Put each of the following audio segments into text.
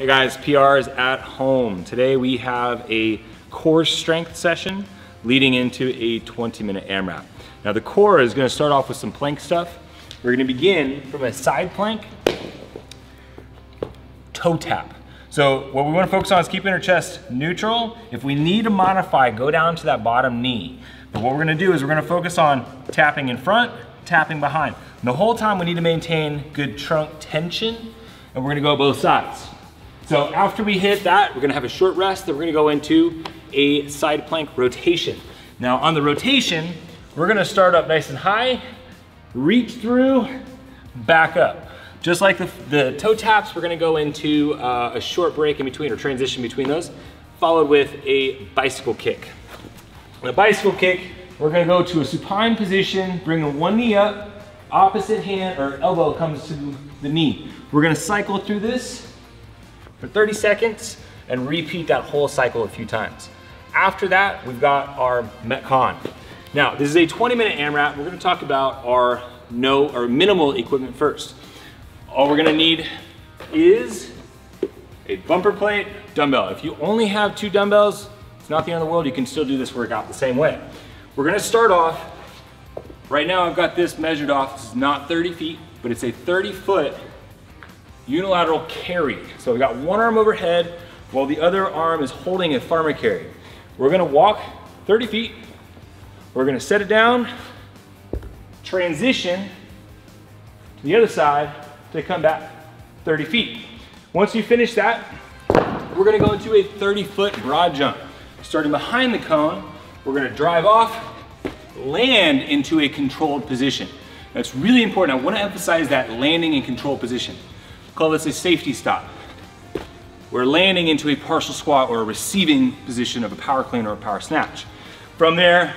Hey guys, PR is at home. Today we have a core strength session leading into a 20 minute AMRAP. Now the core is gonna start off with some plank stuff. We're gonna begin from a side plank, toe tap. So what we wanna focus on is keeping our chest neutral. If we need to modify, go down to that bottom knee. But what we're gonna do is we're gonna focus on tapping in front, tapping behind. And the whole time we need to maintain good trunk tension and we're gonna go both sides. So after we hit that, we're gonna have a short rest, then we're gonna go into a side plank rotation. Now on the rotation, we're gonna start up nice and high, reach through, back up. Just like the, the toe taps, we're gonna go into uh, a short break in between or transition between those, followed with a bicycle kick. The bicycle kick, we're gonna go to a supine position, bring one knee up, opposite hand or elbow comes to the knee. We're gonna cycle through this for 30 seconds and repeat that whole cycle a few times. After that, we've got our Metcon. Now, this is a 20 minute AMRAP. We're gonna talk about our no or minimal equipment first. All we're gonna need is a bumper plate, dumbbell. If you only have two dumbbells, it's not the end of the world. You can still do this workout the same way. We're gonna start off, right now I've got this measured off. This is not 30 feet, but it's a 30 foot unilateral carry. So we got one arm overhead while the other arm is holding a farmer carry. We're gonna walk 30 feet. We're gonna set it down, transition to the other side to come back 30 feet. Once you finish that, we're gonna go into a 30 foot broad jump. Starting behind the cone, we're gonna drive off, land into a controlled position. That's really important. I wanna emphasize that landing in controlled position. Call this a safety stop. We're landing into a partial squat or a receiving position of a power clean or a power snatch. From there,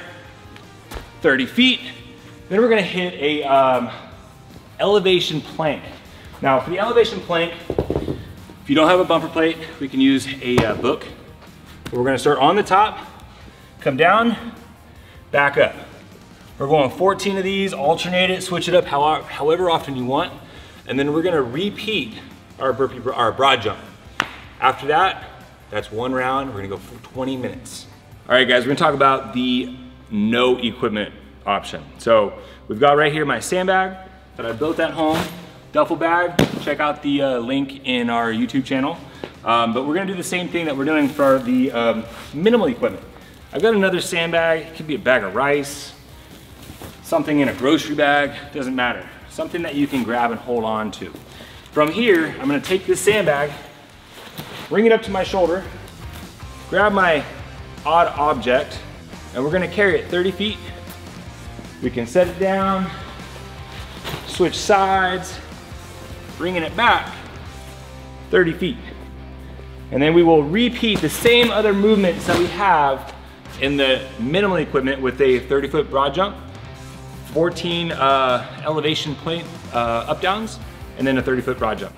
30 feet, then we're gonna hit a um, elevation plank. Now for the elevation plank, if you don't have a bumper plate, we can use a uh, book. We're gonna start on the top, come down, back up. We're going 14 of these, alternate it, switch it up however often you want. And then we're gonna repeat our burpee, our broad jump. After that, that's one round. We're gonna go for 20 minutes. All right, guys, we're gonna talk about the no equipment option. So we've got right here my sandbag that I built at home, duffel bag. Check out the uh, link in our YouTube channel. Um, but we're gonna do the same thing that we're doing for the um, minimal equipment. I've got another sandbag. It could be a bag of rice, something in a grocery bag, doesn't matter something that you can grab and hold on to. From here, I'm gonna take this sandbag, bring it up to my shoulder, grab my odd object, and we're gonna carry it 30 feet. We can set it down, switch sides, bringing it back 30 feet. And then we will repeat the same other movements that we have in the minimal equipment with a 30 foot broad jump 14 uh, elevation plate uh, up downs, and then a 30 foot broad jump.